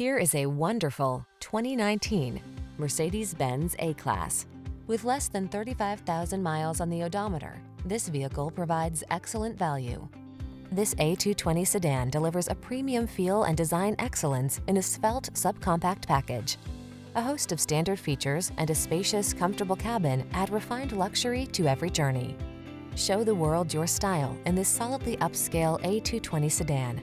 Here is a wonderful 2019 Mercedes-Benz A-Class. With less than 35,000 miles on the odometer, this vehicle provides excellent value. This A220 sedan delivers a premium feel and design excellence in a svelte subcompact package. A host of standard features and a spacious, comfortable cabin add refined luxury to every journey. Show the world your style in this solidly upscale A220 sedan.